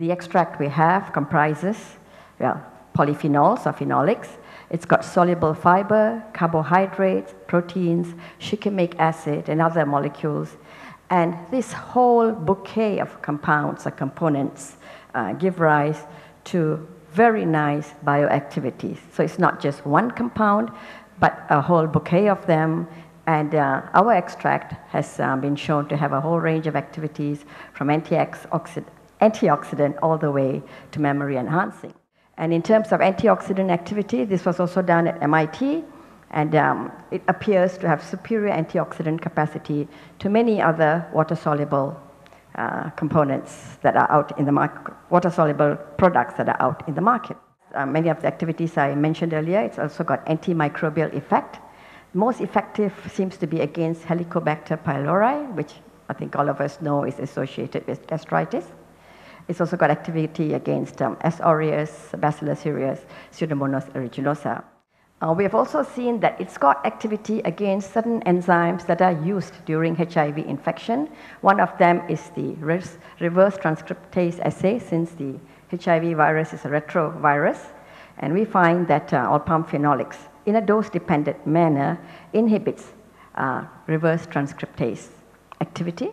The extract we have comprises well, polyphenols or phenolics. It's got soluble fiber, carbohydrates, proteins, shikimic acid, and other molecules. And this whole bouquet of compounds or components uh, give rise to very nice bioactivities. So it's not just one compound, but a whole bouquet of them. And uh, our extract has uh, been shown to have a whole range of activities from antioxidant, antioxidant all the way to memory enhancing. And in terms of antioxidant activity, this was also done at MIT, and um, it appears to have superior antioxidant capacity to many other water-soluble uh, components that are out in the market, water-soluble products that are out in the market. Uh, many of the activities I mentioned earlier, it's also got antimicrobial effect. Most effective seems to be against Helicobacter pylori, which I think all of us know is associated with gastritis. It's also got activity against um, S. aureus, Bacillus cereus, Pseudomonas aeruginosa. Uh, we have also seen that it's got activity against certain enzymes that are used during HIV infection. One of them is the reverse transcriptase assay, since the HIV virus is a retrovirus. And we find that uh, oil palm phenolics, in a dose-dependent manner, inhibits uh, reverse transcriptase activity.